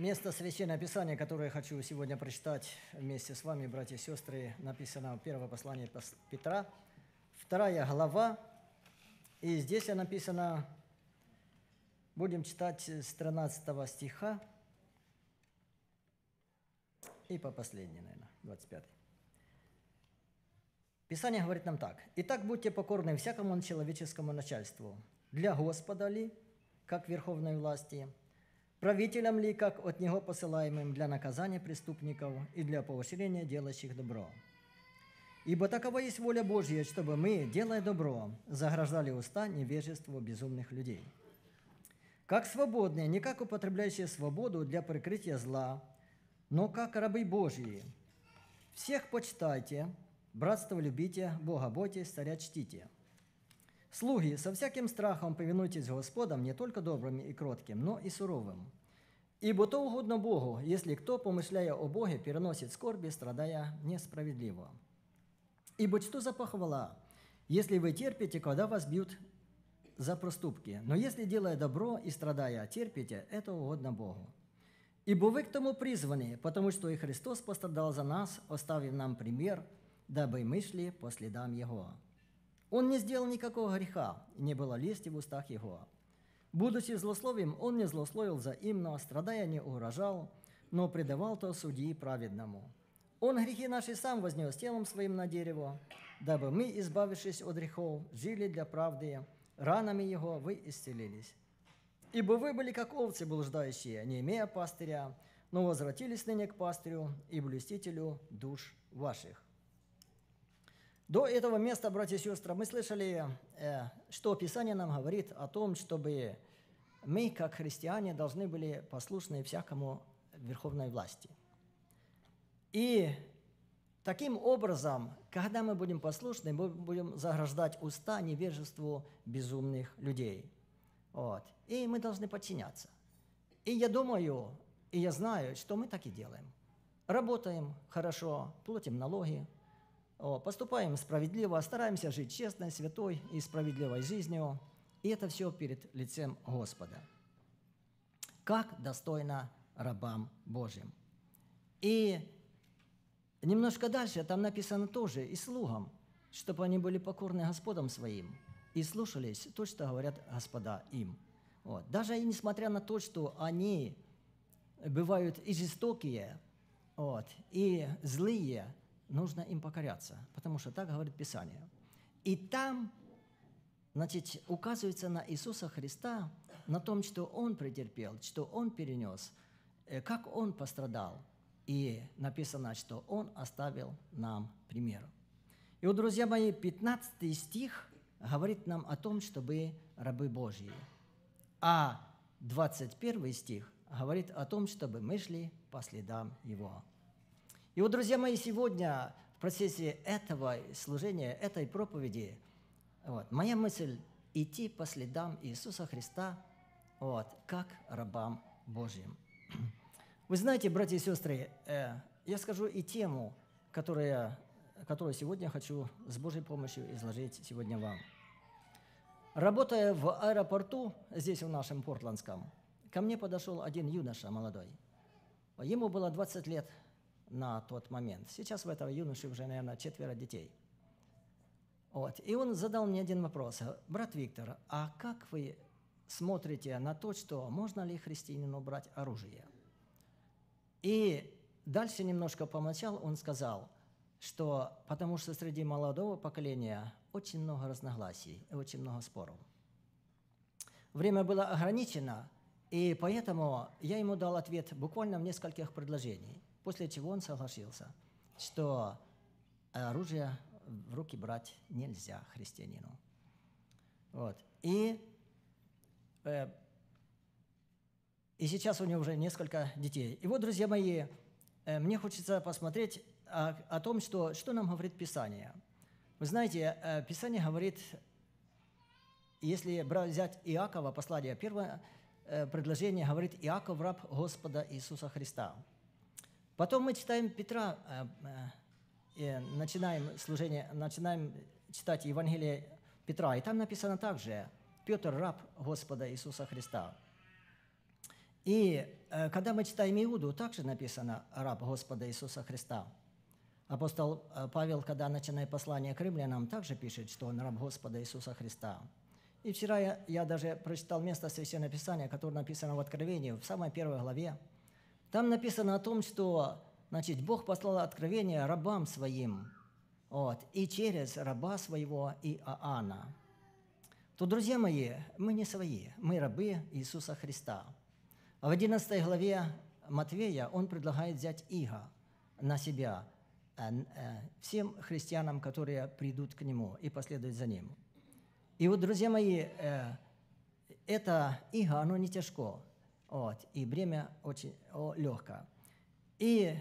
Место Священного Писания, которое я хочу сегодня прочитать вместе с вами, братья и сестры, написано в первое послание Петра, вторая глава, и здесь написано, будем читать с 13 стиха и по последней, наверное, 25. Писание говорит нам так. «Итак, будьте покорны всякому человеческому начальству, для Господа ли, как верховной власти, правителям ли, как от Него посылаемым для наказания преступников и для поощрения делающих добро. Ибо такова есть воля Божья, чтобы мы, делая добро, заграждали уста невежеству безумных людей. Как свободные, не как употребляющие свободу для прикрытия зла, но как рабы Божьи. Всех почитайте, братство любите, Бога бойтесь, царя чтите – Слуги, со всяким страхом повинуйтесь Господам, не только добрым и кротким, но и суровым. Ибо то угодно Богу, если кто, помышляя о Боге, переносит скорби, страдая несправедливо. Ибо что за похвала, если вы терпите, когда вас бьют за проступки? Но если, делая добро и страдая, терпите, это угодно Богу. Ибо вы к тому призваны, потому что и Христос пострадал за нас, оставив нам пример, дабы мы шли по следам Его. Он не сделал никакого греха, и не было лести в устах его. Будучи злословием, он не злословил взаимно, страдая не угрожал, но предавал то судьи праведному. Он грехи наши сам вознес телом своим на дерево, дабы мы, избавившись от грехов, жили для правды, ранами его вы исцелились. Ибо вы были как овцы блуждающие, не имея пастыря, но возвратились ныне к пастырю и блюстителю душ ваших. До этого места, братья и сестры, мы слышали, э, что Писание нам говорит о том, чтобы мы, как христиане, должны были послушны всякому верховной власти. И таким образом, когда мы будем послушны, мы будем заграждать уста невежеству безумных людей. Вот. И мы должны подчиняться. И я думаю, и я знаю, что мы так и делаем. Работаем хорошо, платим налоги, поступаем справедливо, стараемся жить честной, святой и справедливой жизнью, и это все перед лицем Господа. Как достойно рабам Божьим. И немножко дальше там написано тоже и слугам, чтобы они были покорны Господам своим и слушались то, что говорят Господа им. Вот. Даже и несмотря на то, что они бывают и жестокие, вот, и злые, нужно им покоряться, потому что так говорит Писание. И там, значит, указывается на Иисуса Христа, на том, что Он претерпел, что Он перенес, э, как Он пострадал. И написано, что Он оставил нам пример. И вот, друзья мои, 15 стих говорит нам о том, чтобы рабы Божьи. А 21 стих говорит о том, чтобы мы шли по следам Его. И вот, друзья мои, сегодня в процессе этого служения, этой проповеди, вот, моя мысль – идти по следам Иисуса Христа, вот, как рабам Божьим. Вы знаете, братья и сестры, э, я скажу и тему, которую, которую сегодня хочу с Божьей помощью изложить сегодня вам. Работая в аэропорту, здесь в нашем Портландском, ко мне подошел один юноша молодой. Ему было 20 лет – на тот момент. Сейчас у этого юноши уже, наверное, четверо детей. Вот. И он задал мне один вопрос. Брат Виктор, а как вы смотрите на то, что можно ли христианину брать оружие? И дальше немножко помолчал, он сказал, что потому что среди молодого поколения очень много разногласий и очень много споров. Время было ограничено, и поэтому я ему дал ответ буквально в нескольких предложениях. После чего он согласился, что оружие в руки брать нельзя христианину. Вот. И, э, и сейчас у него уже несколько детей. И вот, друзья мои, э, мне хочется посмотреть о, о том, что, что нам говорит Писание. Вы знаете, э, Писание говорит, если взять Иакова, послание, первое э, предложение говорит Иаков, раб Господа Иисуса Христа – Потом мы читаем Петра, э, э, начинаем служение, начинаем читать Евангелие Петра, и там написано также «Петр – раб Господа Иисуса Христа». И э, когда мы читаем Иуду, также написано «раб Господа Иисуса Христа». Апостол Павел, когда начинает послание к римлянам, также пишет, что он раб Господа Иисуса Христа. И вчера я, я даже прочитал место Священного Писания, которое написано в Откровении, в самой первой главе. Там написано о том, что значит, Бог послал откровение рабам своим, вот, и через раба своего Иоанна. То, друзья мои, мы не свои, мы рабы Иисуса Христа. А в 11 главе Матвея он предлагает взять Иго на себя э, э, всем христианам, которые придут к Нему и последуют за Ним. И вот, друзья мои, э, это иго, оно не тяжко, вот, и бремя очень о, легкое. И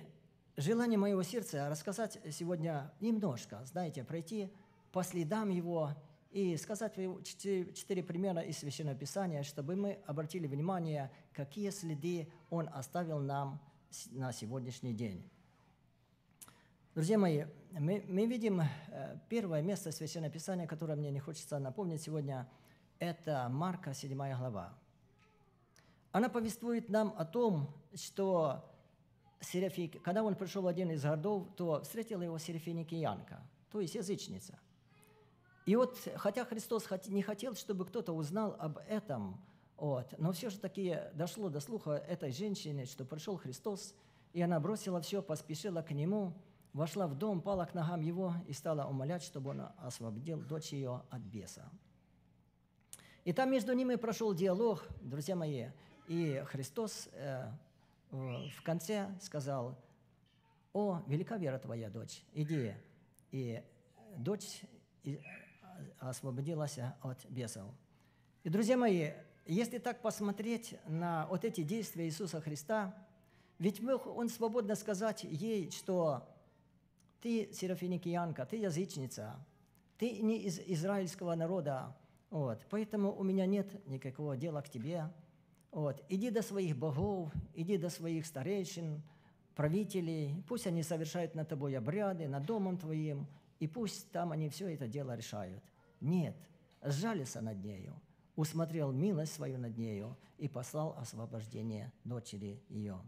желание моего сердца рассказать сегодня немножко, знаете, пройти по следам его и сказать четыре, примера из Священного Писания, чтобы мы обратили внимание, какие следы он оставил нам на сегодняшний день. Друзья мои, мы, мы видим э, первое место Священного Писания, которое мне не хочется напомнить сегодня, это Марка, 7 глава. Она повествует нам о том, что Серафик, когда он пришел в один из городов, то встретила его Серафиникиянка, то есть язычница. И вот, хотя Христос не хотел, чтобы кто-то узнал об этом, вот, но все же таки дошло до слуха этой женщины, что пришел Христос, и она бросила все, поспешила к Нему – вошла в дом, пала к ногам его и стала умолять, чтобы он освободил дочь ее от беса. И там между ними прошел диалог, друзья мои, и Христос э, в конце сказал, «О, велика вера твоя, дочь, иди». И дочь освободилась от бесов. И, друзья мои, если так посмотреть на вот эти действия Иисуса Христа, ведь мог Он свободно сказать ей, что ты серафиникиянка, ты язычница, ты не из израильского народа, вот, поэтому у меня нет никакого дела к тебе. Вот, иди до своих богов, иди до своих старейшин, правителей, пусть они совершают над тобой обряды, над домом твоим, и пусть там они все это дело решают. Нет, сжалился над нею, усмотрел милость свою над нею и послал освобождение дочери ее.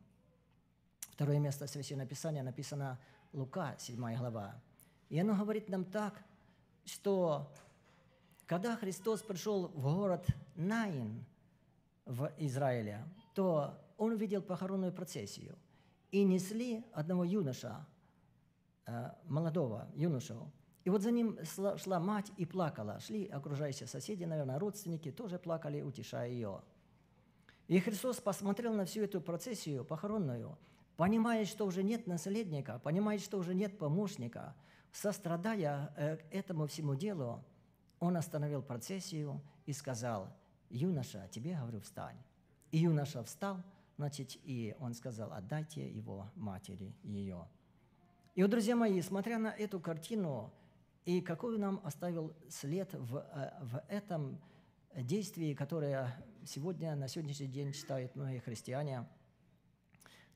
Второе место Священного Писания написано Лука, 7 глава. И оно говорит нам так, что когда Христос пришел в город Наин в Израиле, то он увидел похоронную процессию. И несли одного юноша, э, молодого юношу. И вот за ним шла мать и плакала. Шли окружающие соседи, наверное, родственники, тоже плакали, утешая ее. И Христос посмотрел на всю эту процессию похоронную – понимает, что уже нет наследника, понимает, что уже нет помощника, сострадая э, этому всему делу, он остановил процессию и сказал, юноша, тебе говорю, встань. И юноша встал, значит, и он сказал, отдайте его матери ее. И вот, друзья мои, смотря на эту картину, и какой нам оставил след в, э, в этом действии, которое сегодня, на сегодняшний день читают многие христиане –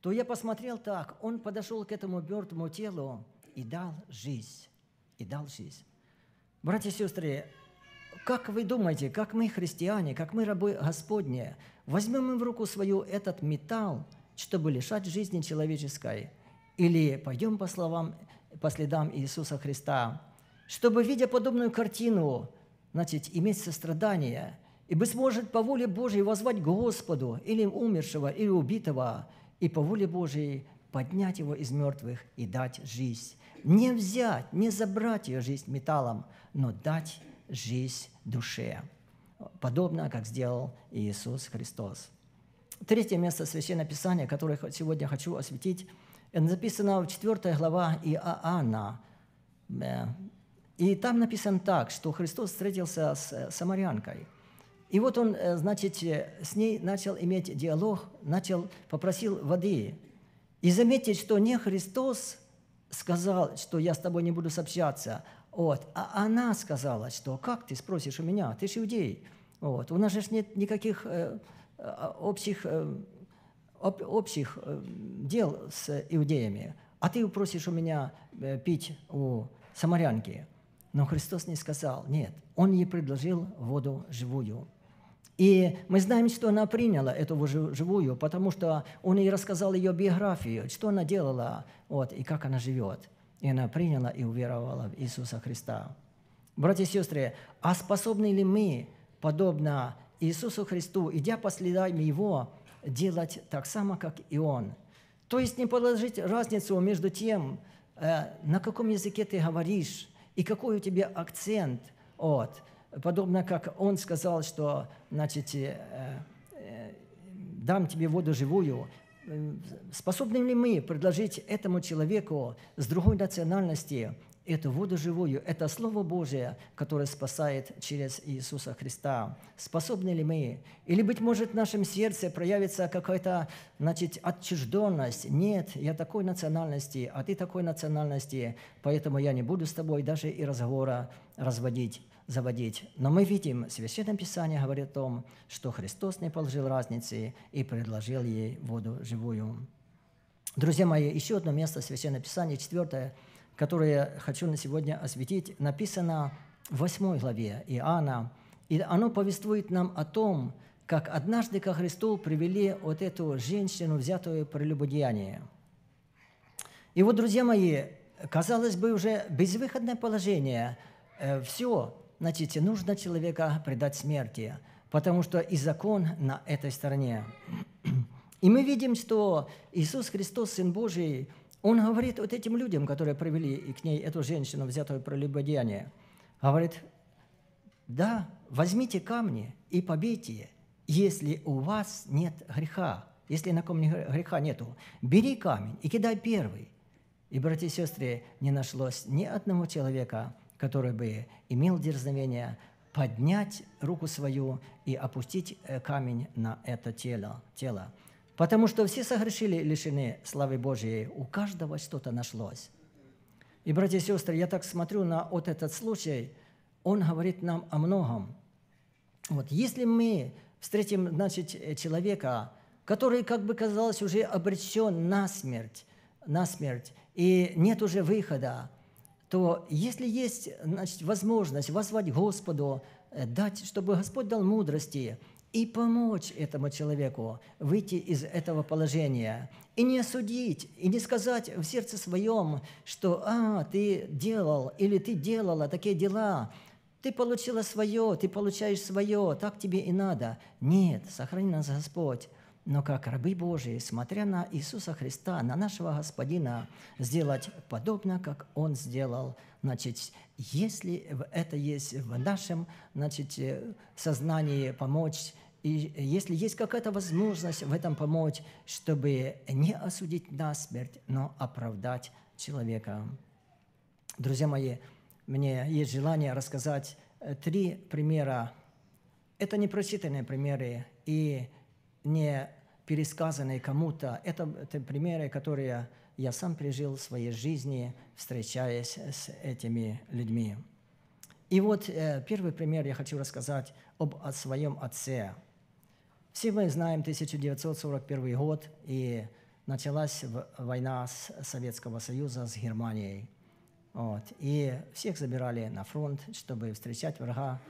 то я посмотрел так, он подошел к этому мертвому телу и дал жизнь. И дал жизнь. Братья и сестры, как вы думаете, как мы, христиане, как мы, рабы Господни, возьмем мы в руку свою этот металл, чтобы лишать жизни человеческой, или пойдем по словам, по следам Иисуса Христа, чтобы, видя подобную картину, значит, иметь сострадание, и, быть может, по воле Божьей возвать Господу или умершего, или убитого, и по воле Божией поднять его из мертвых и дать жизнь. Не взять, не забрать ее жизнь металлом, но дать жизнь душе, подобно, как сделал Иисус Христос. Третье место Священного Писания, которое сегодня хочу осветить, записано в 4 глава Иоанна. Э, и там написано так, что Христос встретился с самарянкой – и вот он, э, значит, э, с ней начал иметь диалог, начал, попросил воды. И заметьте, что не Христос сказал, что я с тобой не буду сообщаться, вот, а она сказала, что как ты спросишь у меня, ты же иудей. Вот. У нас же нет никаких э, э общих, э, об, общих э, дел с иудеями, а ты просишь у меня э, пить у самарянки. Но Христос не сказал, нет, Он ей предложил воду живую. И мы знаем, что она приняла эту живую, потому что он ей рассказал ее биографию, что она делала, вот, и как она живет. И она приняла и уверовала в Иисуса Христа. Братья и сестры, а способны ли мы, подобно Иисусу Христу, идя по следам Его, делать так само, как и Он? То есть не положить разницу между тем, э, на каком языке ты говоришь, и какой у тебя акцент. Вот. Подобно как он сказал, что значит, э, э, дам тебе воду живую, способны ли мы предложить этому человеку с другой национальности эту воду живую, это Слово Божие, которое спасает через Иисуса Христа. Способны ли мы? Или, быть может, в нашем сердце проявится какая-то значит, отчужденность. Нет, я такой национальности, а ты такой национальности, поэтому я не буду с тобой даже и разговора разводить заводить. Но мы видим, Священное Писание говорит о том, что Христос не положил разницы и предложил ей воду живую. Друзья мои, еще одно место Священного Писания, четвертое, которое хочу на сегодня осветить, написано в 8 главе Иоанна, и оно повествует нам о том, как однажды ко Христу привели вот эту женщину, взятую прелюбодеяние. И вот, друзья мои, казалось бы, уже безвыходное положение, э, все, значит, нужно человека предать смерти, потому что и закон на этой стороне. И мы видим, что Иисус Христос, Сын Божий, Он говорит вот этим людям, которые привели к ней эту женщину, взятую прелюбодеяние, говорит, да, возьмите камни и побейте, если у вас нет греха, если на ком греха нету, бери камень и кидай первый. И, братья и сестры, не нашлось ни одного человека, который бы имел дерзновение поднять руку свою и опустить э, камень на это тело. тело. Потому что все согрешили лишены славы Божьей, у каждого что-то нашлось. И, братья и сестры, я так смотрю на вот этот случай, он говорит нам о многом. Вот если мы встретим, значит, человека, который, как бы казалось, уже обречен на смерть, на смерть, и нет уже выхода, то если есть значит, возможность возвать Господу, э, дать, чтобы Господь дал мудрости и помочь этому человеку выйти из этого положения, и не осудить, и не сказать в сердце своем, что «а, ты делал» или «ты делала такие дела», ты получила свое, ты получаешь свое, так тебе и надо. Нет, сохрани нас Господь но как рабы Божии, смотря на Иисуса Христа, на нашего Господина, сделать подобно, как Он сделал. Значит, если это есть в нашем значит, э, сознании помочь, и если есть какая-то возможность в этом помочь, чтобы не осудить на смерть, но оправдать человека. Друзья мои, мне есть желание рассказать э, три примера. Это не примеры, и не пересказанные кому-то. Это, это примеры, которые я сам пережил в своей жизни, встречаясь с этими людьми. И вот э, первый пример я хочу рассказать об о своем отце. Все мы знаем 1941 год, и началась война с Советского Союза с Германией. Вот. И всех забирали на фронт, чтобы встречать врага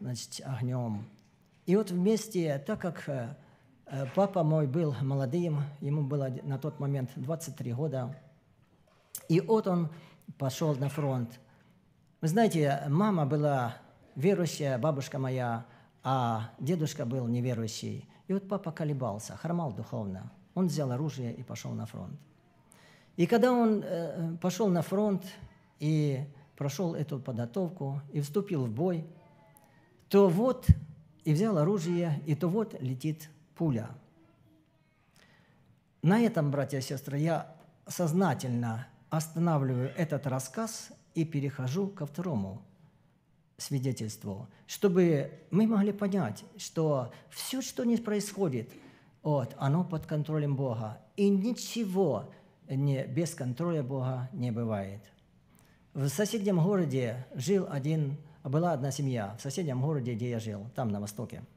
значит, огнем. И вот вместе, так как э, папа мой был молодым, ему было на тот момент 23 года. И вот он пошел на фронт. Вы знаете, мама была верующая, бабушка моя, а дедушка был неверующий. И вот папа колебался, хромал духовно. Он взял оружие и пошел на фронт. И когда он э, пошел на фронт и прошел эту подготовку и вступил в бой, то вот и взял оружие, и то вот летит пуля. На этом, братья и сестры, я сознательно останавливаю этот рассказ и перехожу ко второму свидетельству, чтобы мы могли понять, что все, что не происходит, вот, оно под контролем Бога. И ничего не, без контроля Бога не бывает. В соседнем городе жил один, была одна семья, в соседнем городе, где я жил, там, на востоке –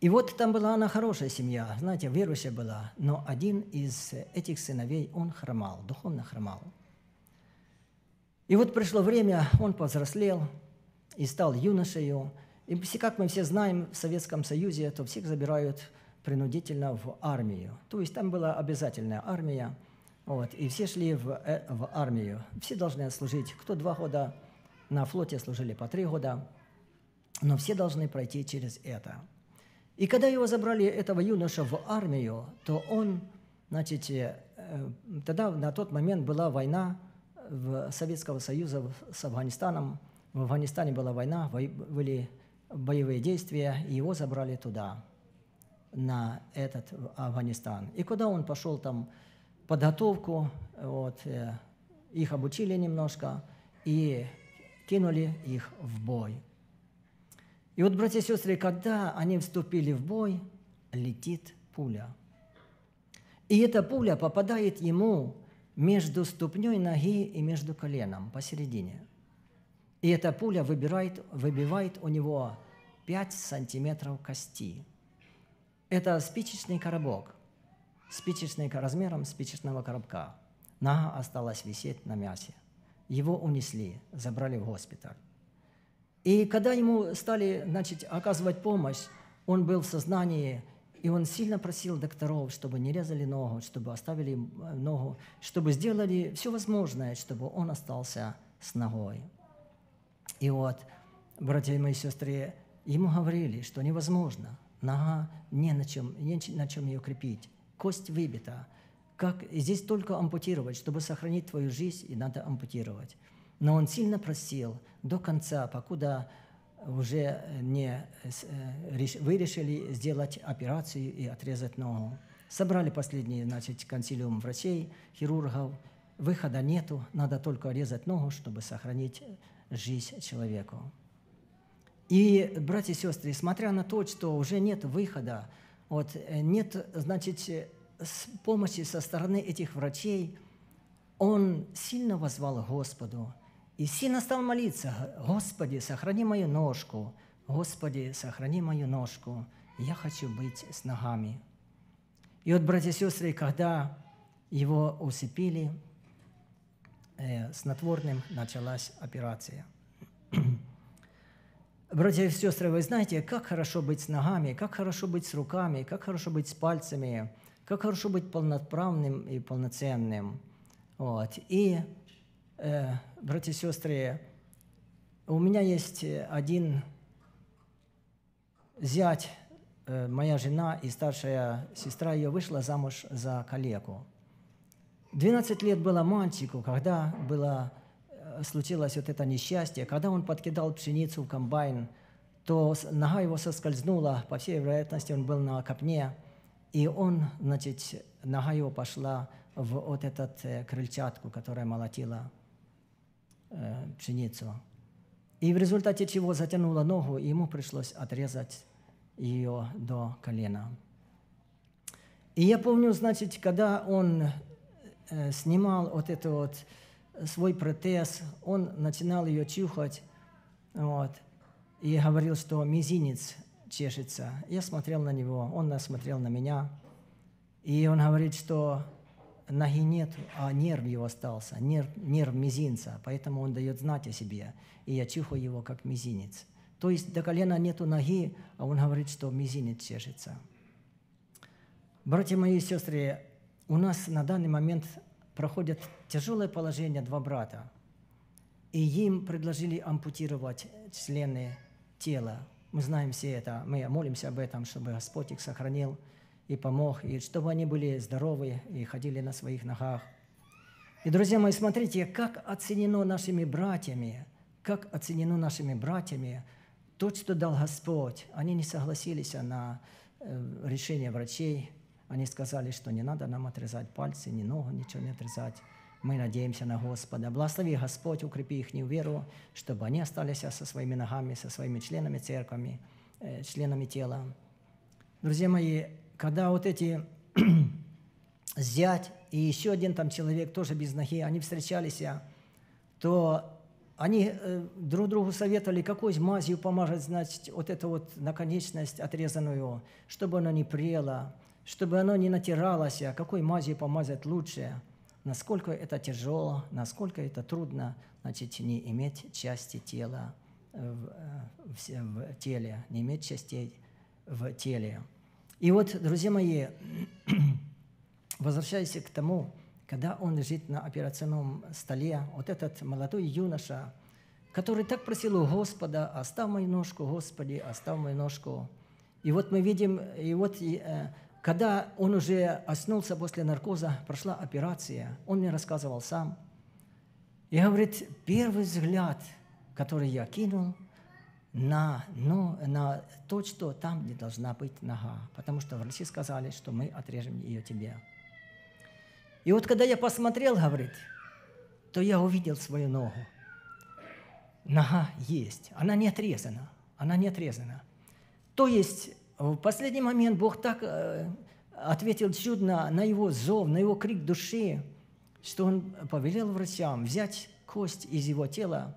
и вот там была она хорошая семья, знаете, верующая была, но один из этих сыновей, он хромал, духовно хромал. И вот пришло время, он повзрослел и стал юношею, И все, как мы все знаем, в Советском Союзе, то всех забирают принудительно в армию. То есть там была обязательная армия, вот, и все шли в, э, в армию. Все должны служить. Кто два года на флоте служили по три года, но все должны пройти через это. И когда его забрали, этого юноша, в армию, то он, значит, э, тогда на тот момент была война в Советского Союза с Афганистаном. В Афганистане была война, были боевые действия, и его забрали туда, на этот Афганистан. И куда он пошел там подготовку, вот, э, их обучили немножко и кинули их в бой. И вот, братья и сестры, когда они вступили в бой, летит пуля. И эта пуля попадает ему между ступней ноги и между коленом, посередине. И эта пуля выбирает, выбивает у него 5 сантиметров кости. Это спичечный коробок, спичечный размером спичечного коробка. Нога осталась висеть на мясе. Его унесли, забрали в госпиталь. И когда ему стали значит, оказывать помощь, он был в сознании, и он сильно просил докторов, чтобы не резали ногу, чтобы оставили ногу, чтобы сделали все возможное, чтобы он остался с ногой. И вот, братья и мои сестры, ему говорили, что невозможно, нога не на чем, не на чем ее крепить, кость выбита. Как, здесь только ампутировать, чтобы сохранить твою жизнь, и надо ампутировать. Но он сильно просил до конца, покуда уже не, э, вы решили сделать операцию и отрезать ногу. Собрали последний значит, консилиум врачей, хирургов. Выхода нету, надо только резать ногу, чтобы сохранить жизнь человеку. И, братья и сестры, смотря на то, что уже нет выхода, вот, э, нет, значит, помощи со стороны этих врачей, он сильно возвал Господу – и сильно стал молиться, «Господи, сохрани мою ножку, Господи, сохрани мою ножку, я хочу быть с ногами». И вот, братья и сестры, когда его усыпили, э, снотворным началась операция. Братья и сестры, вы знаете, как хорошо быть с ногами, как хорошо быть с руками, как хорошо быть с пальцами, как хорошо быть полноправным и полноценным. Вот. И братья и сестры, у меня есть один зять, э, моя жена и старшая сестра ее вышла замуж за коллегу. 12 лет было мальчику, когда было, э, случилось вот это несчастье, когда он подкидал пшеницу в комбайн, то нога его соскользнула, по всей вероятности он был на копне, и он, значит, нога его пошла в вот этот крыльчатку, которая молотила. э, пшеницу. И в результате чего затянула ногу, и ему пришлось отрезать ее до колена. И я помню, значит, когда он э, снимал вот это вот свой протез, он начинал ее чухать, вот, и говорил, что мизинец чешется. Я смотрел на него, он смотрел на меня, и он говорит, что ноги нет, а нерв его остался, нерв, нерв мизинца, поэтому он дает знать о себе, и я чихаю его как мизинец. То есть до колена нету ноги, а он говорит, что мизинец чешется. Братья мои и сестры, у нас на данный момент проходят тяжелое положение два брата, и им предложили ампутировать члены тела. Мы знаем все это, мы молимся об этом, чтобы Господь их сохранил – и помог, и чтобы они были здоровы и ходили на своих ногах. И, друзья мои, смотрите, как оценено нашими братьями, как оценено нашими братьями то, что дал Господь. Они не согласились на э, решение врачей. Они сказали, что не надо нам отрезать пальцы, ни ногу, ничего не отрезать. Мы надеемся на Господа. Благослови Господь, укрепи их веру, чтобы они остались со своими ногами, со своими членами церкви, э, членами тела. Друзья мои, когда вот эти зять и еще один там человек, тоже без ноги, они встречались, то они э, друг другу советовали, какой мазью помазать, значит, вот эту вот наконечность отрезанную, чтобы она не прела, чтобы она не натиралась, а какой мазью помазать лучше, насколько это тяжело, насколько это трудно, значит, не иметь части тела в, в, в теле, не иметь частей в теле. И вот, друзья мои, возвращаясь к тому, когда он лежит на операционном столе, вот этот молодой юноша, который так просил у Господа, оставь мою ножку, Господи, оставь мою ножку. И вот мы видим, и вот э, когда он уже оснулся после наркоза, прошла операция, он мне рассказывал сам. И говорит, первый взгляд, который я кинул на, ну, на то, что там не должна быть нога, потому что врачи сказали, что мы отрежем ее тебе. И вот когда я посмотрел, говорит, то я увидел свою ногу. Нога есть, она не отрезана, она не отрезана. То есть в последний момент Бог так э, ответил чудно на его зов, на его крик души, что он повелел врачам взять кость из его тела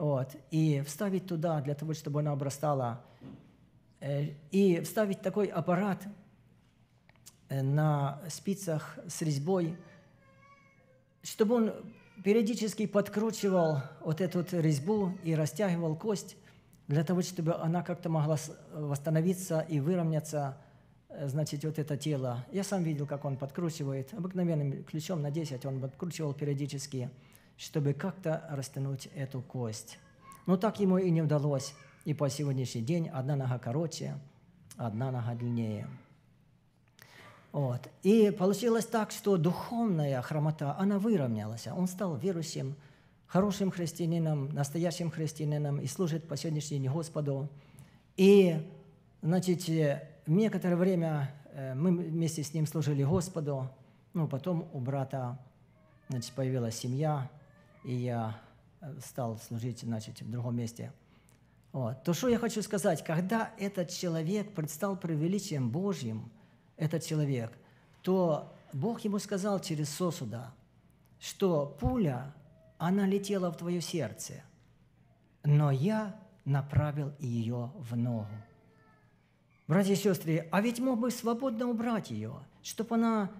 вот, и вставить туда для того, чтобы она обрастала, э, и вставить такой аппарат, Э, на спицах с резьбой, чтобы он периодически подкручивал вот эту резьбу и растягивал кость для того, чтобы она как-то могла восстановиться и выровняться, э, значит, вот это тело. Я сам видел, как он подкручивает. Обыкновенным ключом на 10 он подкручивал периодически, чтобы как-то растянуть эту кость. Но так ему и не удалось. И по сегодняшний день одна нога короче, одна нога длиннее. Вот. И получилось так, что духовная хромота, она выровнялась. Он стал верующим, хорошим христианином, настоящим христианином и служит по сегодняшний день Господу. И, значит, некоторое время э, мы вместе с ним служили Господу, ну, потом у брата, значит, появилась семья, и я э, стал служить, значит, в другом месте. Вот. То, что я хочу сказать, когда этот человек предстал при величием Божьим – этот человек, то Бог ему сказал через сосуда, что пуля, она летела в твое сердце, но я направил ее в ногу. Братья и сестры, а ведь мог бы свободно убрать ее, чтобы она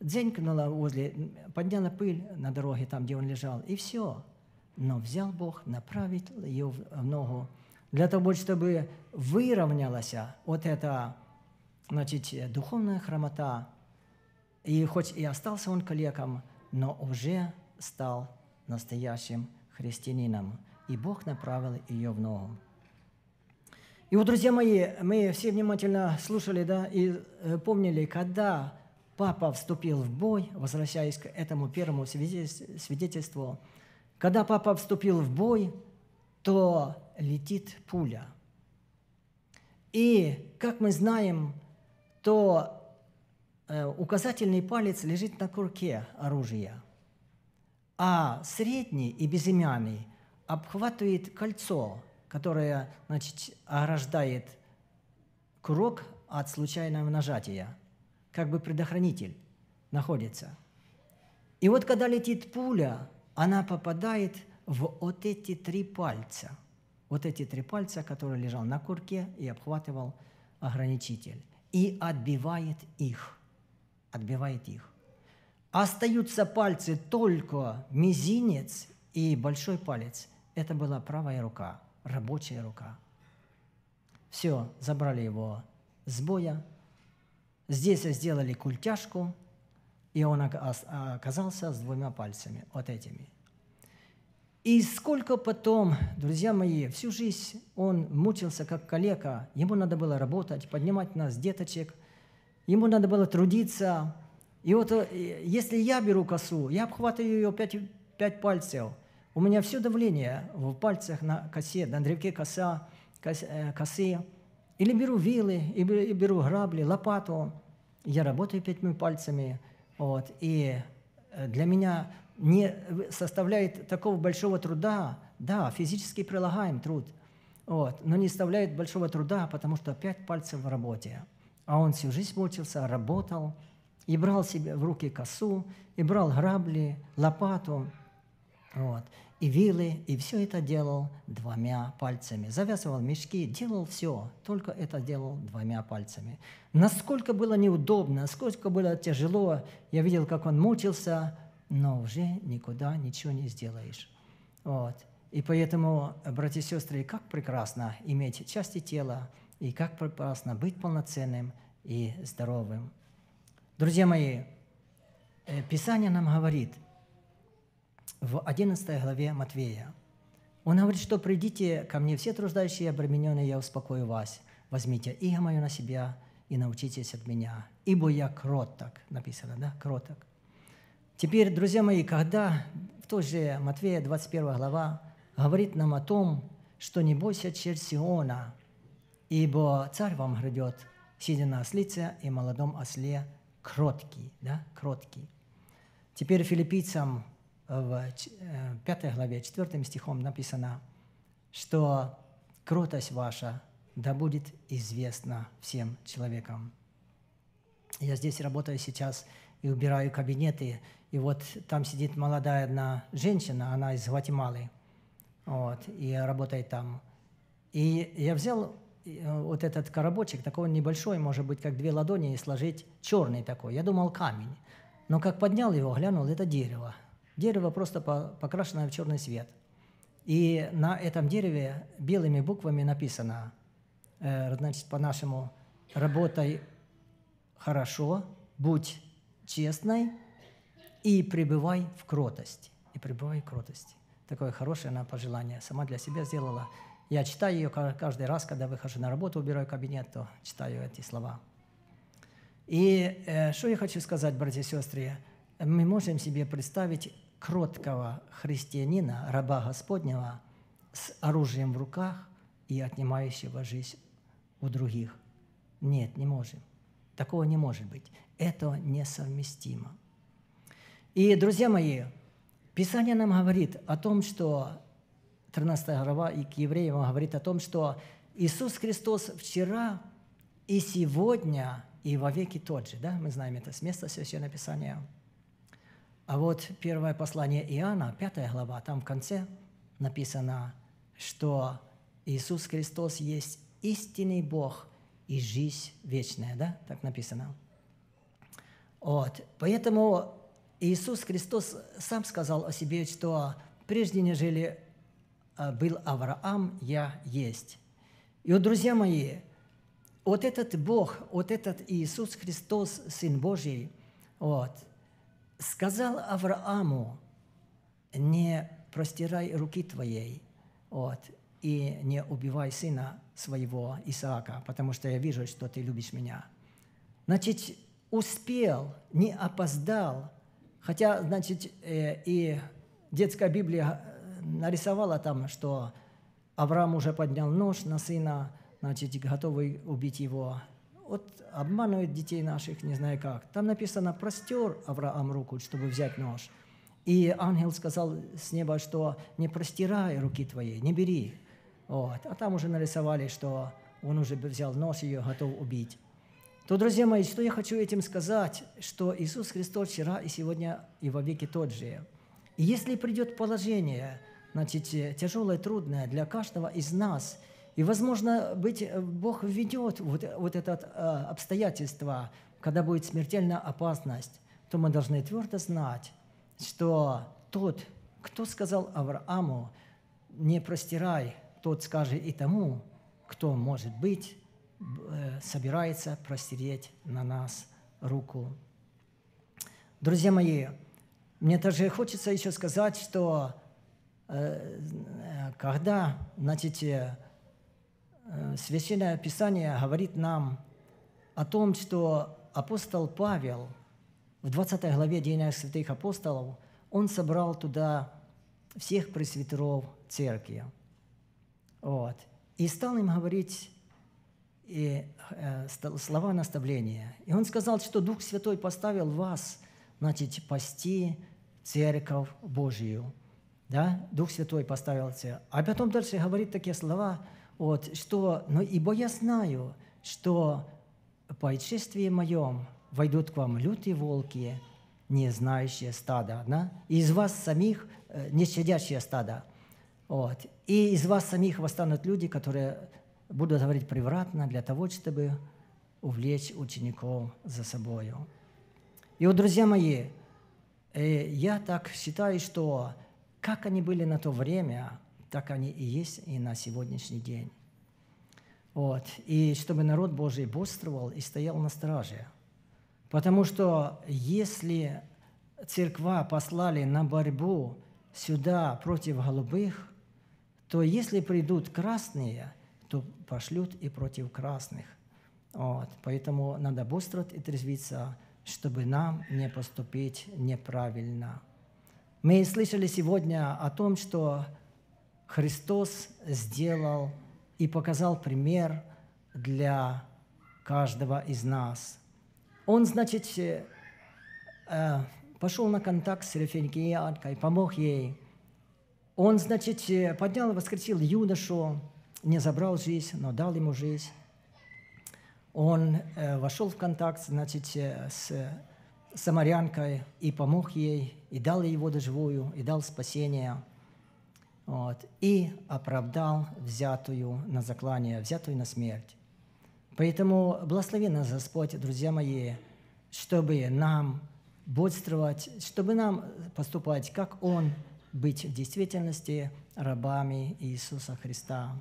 дзенькнула возле, подняла пыль на дороге, там, где он лежал, и все. Но взял Бог, направил ее в ногу, для того, чтобы выровнялась вот эта значит, э, духовная хромота, и хоть и остался он калеком, но уже стал настоящим христианином, и Бог направил ее в ногу. И вот, друзья мои, мы все внимательно слушали, да, и э, помнили, когда папа вступил в бой, возвращаясь к этому первому свидетельству, когда папа вступил в бой, то летит пуля. И, как мы знаем, то э, указательный палец лежит на курке оружия, а средний и безымянный обхватывает кольцо, которое значит, ограждает курок от случайного нажатия, как бы предохранитель находится. И вот когда летит пуля, она попадает в вот эти три пальца. Вот эти три пальца, которые лежал на курке и обхватывал ограничитель и отбивает их. Отбивает их. Остаются пальцы только мизинец и большой палец. Это была правая рука, рабочая рука. Все, забрали его с боя. Здесь сделали культяшку, и он оказался с двумя пальцами, вот этими – и сколько потом, друзья мои, всю жизнь он мучился как калека. Ему надо было работать, поднимать нас, деточек. Ему надо было трудиться. И вот э, если я беру косу, я обхватываю ее пять, пять пальцев. У меня все давление в пальцах на косе, на древке коса, кос, э, косы. Или беру вилы, или беру грабли, лопату. Я работаю пятьми пальцами. Вот. И э, для меня не составляет такого большого труда, да, физически прилагаем труд, вот, но не составляет большого труда, потому что пять пальцев в работе. А он всю жизнь мучился, работал, и брал себе в руки косу, и брал грабли, лопату, вот, и вилы, и все это делал двумя пальцами. Завязывал мешки, делал все, только это делал двумя пальцами. Насколько было неудобно, насколько было тяжело, я видел, как он мучился, но уже никуда ничего не сделаешь. Вот. И поэтому, братья и сестры, как прекрасно иметь части тела, и как прекрасно быть полноценным и здоровым. Друзья мои, э, Писание нам говорит в 11 главе Матвея, он говорит, что придите ко мне все труждающие и обремененные, я успокою вас. Возьмите иго мое на себя и научитесь от меня, ибо я кроток, написано, да, кроток. Теперь, друзья мои, когда в той же Матвея 21 глава говорит нам о том, что не бойся черь Сиона, ибо царь вам грядет, сидя на ослице и молодом осле, кроткий, да, кроткий. Теперь филиппийцам в 5 э, главе 4 стихом написано, что кротость ваша да будет известна всем человекам. Я здесь работаю сейчас и убираю кабинеты, и вот там сидит молодая одна женщина, она из Гватемалы, вот, и работает там. И я взял э, вот этот коробочек, такой небольшой, может быть, как две ладони, и сложить черный такой. Я думал камень. Но как поднял его, глянул, это дерево. Дерево просто покрашено в черный цвет. И на этом дереве белыми буквами написано, э, значит, по-нашему, работай хорошо, будь честной и пребывай в кротости. И пребывай в кротости. Такое хорошее она пожелание. Сама для себя сделала. Я читаю ее каждый раз, когда выхожу на работу, убираю кабинет, то читаю эти слова. И э, что я хочу сказать, братья и сестры, мы можем себе представить кроткого христианина, раба Господнего, с оружием в руках и отнимающего жизнь у других. Нет, не можем. Такого не может быть. Это несовместимо. И, друзья мои, Писание нам говорит о том, что 13 глава и к евреям говорит о том, что Иисус Христос вчера и сегодня и во веки тот же. Да? Мы знаем это с места Священного Писания – а вот первое послание Иоанна, пятая глава, там в конце написано, что Иисус Христос есть истинный Бог и жизнь вечная, да? Так написано. Вот. Поэтому Иисус Христос сам сказал о себе, что прежде нежели а, был Авраам, я есть. И вот, друзья мои, вот этот Бог, вот этот Иисус Христос, Сын Божий, вот – сказал Аврааму, не простирай руки твоей, вот, и не убивай сына своего Исаака, потому что я вижу, что ты любишь меня. Значит, успел, не опоздал, хотя, значит, э, и детская Библия нарисовала там, что Авраам уже поднял нож на сына, значит, готовый убить его вот обманывают детей наших, не знаю как. Там написано, простер Авраам руку, чтобы взять нож. И ангел сказал с неба, что не простирай руки твои, не бери. Вот. А там уже нарисовали, что он уже взял нож и ее готов убить. То, друзья мои, что я хочу этим сказать, что Иисус Христос вчера и сегодня и во веки тот же. И если придет положение, значит, тяжелое, трудное для каждого из нас – и, возможно, быть, э, Бог введет вот, вот это э, обстоятельство, когда будет смертельная опасность, то мы должны твердо знать, что тот, кто сказал Аврааму, не простирай, тот скажет и тому, кто, может быть, э, собирается простереть на нас руку. Друзья мои, мне также хочется еще сказать, что когда, значит, Священное Писание говорит нам о том, что апостол Павел в 20 главе Деяния святых апостолов, он собрал туда всех пресвитеров церкви. Вот. И стал им говорить и, э, слова наставления. И он сказал, что Дух Святой поставил вас, значит, пасти церковь Божию. Да? Дух Святой поставил церковь. А потом дальше говорит такие слова – вот, что, но ибо я знаю, что по отшествии моем войдут к вам лютые волки, не знающие стада, да? и из вас самих э, не щадящие стада. Вот. И из вас самих восстанут люди, которые будут говорить превратно для того, чтобы увлечь учеников за собою. И вот, друзья мои, э, я так считаю, что как они были на то время, так они и есть и на сегодняшний день. Вот. И чтобы народ Божий бодрствовал и стоял на страже. Потому что если церква послали на борьбу сюда против голубых, то если придут красные, то пошлют и против красных. Вот. Поэтому надо бодрствовать и трезвиться, чтобы нам не поступить неправильно. Мы слышали сегодня о том, что Христос сделал и показал пример для каждого из нас. Он, значит, э, пошел на контакт с Рефиникиянкой, помог ей. Он, значит, поднял и воскресил юношу, не забрал жизнь, но дал ему жизнь. Он э, вошел в контакт, значит, с самарянкой и помог ей, и дал ей воду живую, и дал спасение, вот, и оправдал взятую на заклание, взятую на смерть. Поэтому благослови нас Господь, друзья мои, чтобы нам бодствовать, чтобы нам поступать, как Он, быть в действительности рабами Иисуса Христа.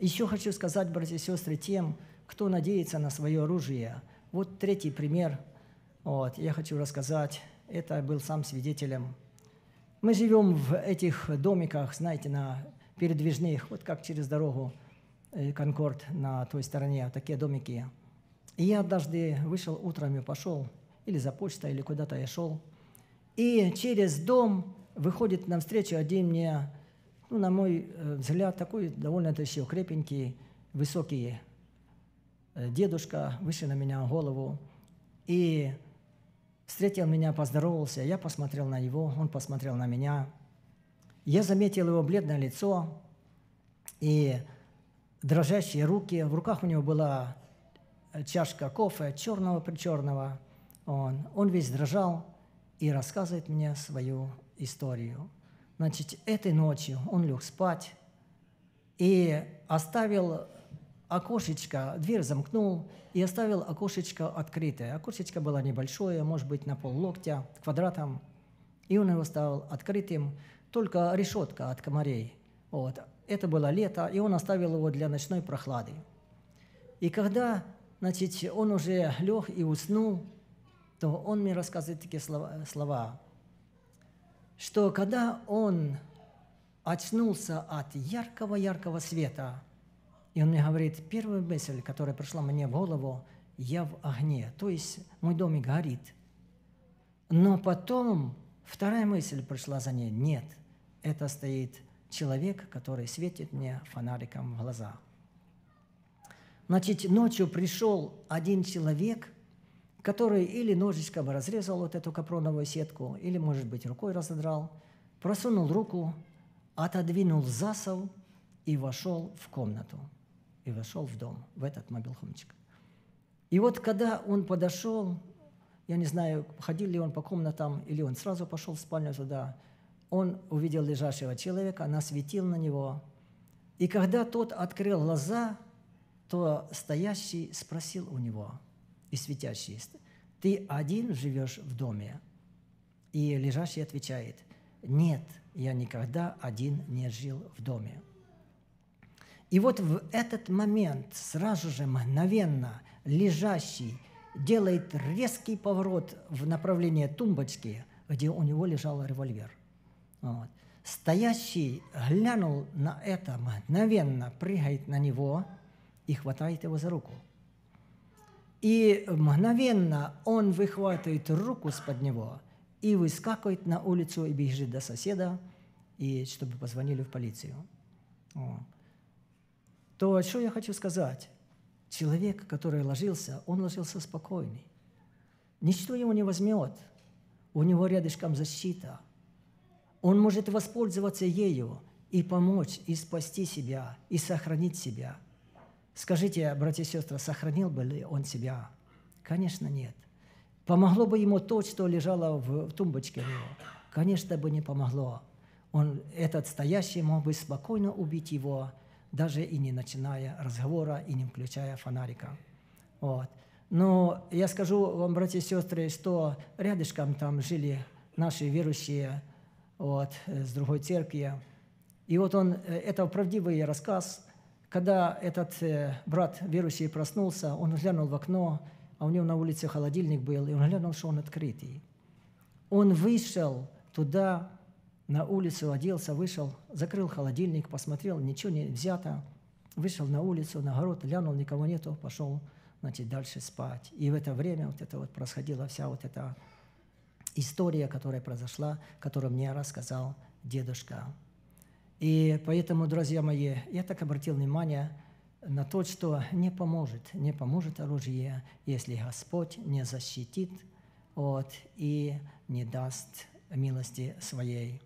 Еще хочу сказать, братья и сестры, тем, кто надеется на свое оружие. Вот третий пример. Вот, я хочу рассказать. Это был сам свидетелем. Мы живем в этих домиках, знаете, на передвижных, вот как через дорогу э, Конкорд на той стороне, такие домики. И я однажды вышел утром и пошел или за почтой, или куда-то я шел. И через дом выходит навстречу один мне, ну, на мой э, взгляд, такой довольно-таки крепенький, высокий э, дедушка, выше на меня голову. И встретил меня, поздоровался, я посмотрел на него, он посмотрел на меня. Я заметил его бледное лицо и дрожащие руки. В руках у него была чашка кофе, черного-причерного – он, он весь дрожал и рассказывает мне свою историю. Значит, этой ночью он лег спать и оставил окошечко, дверь замкнул и оставил окошечко открытое. Окошечко было небольшое, может быть, на пол локтя, квадратом, и он его оставил открытым, только решетка от комарей. Вот. Это было лето, и он оставил его для ночной прохлады. И когда значит, он уже лег и уснул, то он мне рассказывает такие слова, слова, что когда он очнулся от яркого-яркого света, и он мне говорит, первая мысль, которая пришла мне в голову, я в огне, то есть мой домик горит. Но потом вторая мысль пришла за ней, нет, это стоит человек, который светит мне фонариком в глаза. Значит, ночью пришел один человек – который или ножичком разрезал вот эту капроновую сетку, или, может быть, рукой разодрал, просунул руку, отодвинул засов и вошел в комнату, и вошел в дом, в этот мобилхомчик. И вот когда он подошел, я не знаю, ходил ли он по комнатам, или он сразу пошел в спальню туда, он увидел лежащего человека, насветил на него. И когда тот открыл глаза, то стоящий спросил у него – и светящий. Ты один живешь в доме? И лежащий отвечает, нет, я никогда один не жил в доме. И вот в этот момент сразу же мгновенно лежащий делает резкий поворот в направлении тумбочки, где у него лежал револьвер. Вот. Стоящий глянул на это мгновенно, прыгает на него и хватает его за руку – и мгновенно он выхватывает руку с-под него и выскакивает на улицу и бежит до соседа, и чтобы позвонили в полицию. О. То что я хочу сказать? Человек, который ложился, он ложился спокойный. Ничто его не возьмет. У него рядышком защита. Он может воспользоваться ею и помочь, и спасти себя, и сохранить себя – Скажите, братья и сестры, сохранил бы ли он себя? Конечно, нет. Помогло бы ему то, что лежало в тумбочке у него? Конечно бы не помогло. Он, этот стоящий мог бы спокойно убить его, даже и не начиная разговора, и не включая фонарика. Вот. Но я скажу вам, братья и сестры, что рядышком там жили наши верующие вот, с другой церкви, И вот он, э, это правдивый рассказ, когда этот э, брат верующий проснулся, он глянул в окно, а у него на улице холодильник был, и он глянул, что он открытый. Он вышел туда, на улицу, оделся, вышел, закрыл холодильник, посмотрел, ничего не взято, вышел на улицу, на огород, глянул, никого нету, пошел, значит, дальше спать. И в это время вот это вот происходила вся вот эта история, которая произошла, которую мне рассказал дедушка. И поэтому, друзья мои, я так обратил внимание на то, что не поможет, не поможет оружие, если Господь не защитит вот, и не даст милости своей.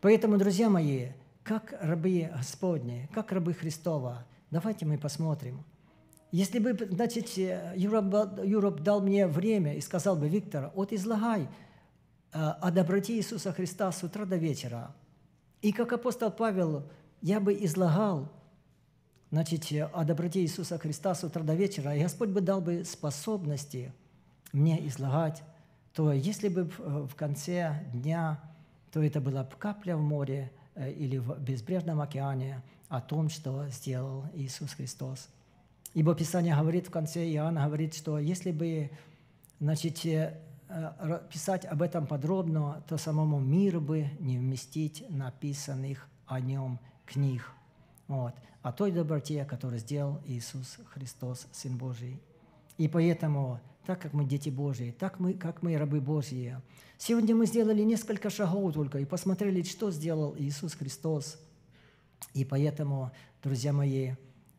Поэтому, друзья мои, как рабы Господни, как рабы Христова, давайте мы посмотрим. Если бы, значит, Юроп, Юроп дал мне время и сказал бы, Виктор, вот излагай э, о доброте Иисуса Христа с утра до вечера. И как апостол Павел, я бы излагал значит, о доброте Иисуса Христа с утра до вечера, и Господь бы дал бы способности мне излагать, то если бы в конце дня то это была капля в море э, или в безбрежном океане о том, что сделал Иисус Христос. Ибо Писание говорит в конце, Иоанн говорит, что если бы значит, э, писать об этом подробно, то самому миру бы не вместить написанных о нем книг. Вот. О той доброте, которую сделал Иисус Христос, Сын Божий. И поэтому так как мы дети Божьи, так мы, как мы рабы Божьи. Сегодня мы сделали несколько шагов только и посмотрели, что сделал Иисус Христос. И поэтому, друзья мои,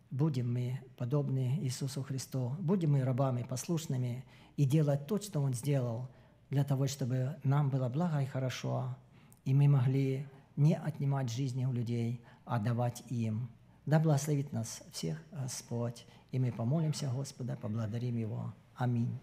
будем мы подобны Иисусу Христу, будем мы рабами послушными и делать то, что Он сделал, для того, чтобы нам было благо и хорошо, и мы могли не отнимать жизни у людей, а давать им. Да благословит нас всех Господь, и мы помолимся Господа, поблагодарим Его. a mim.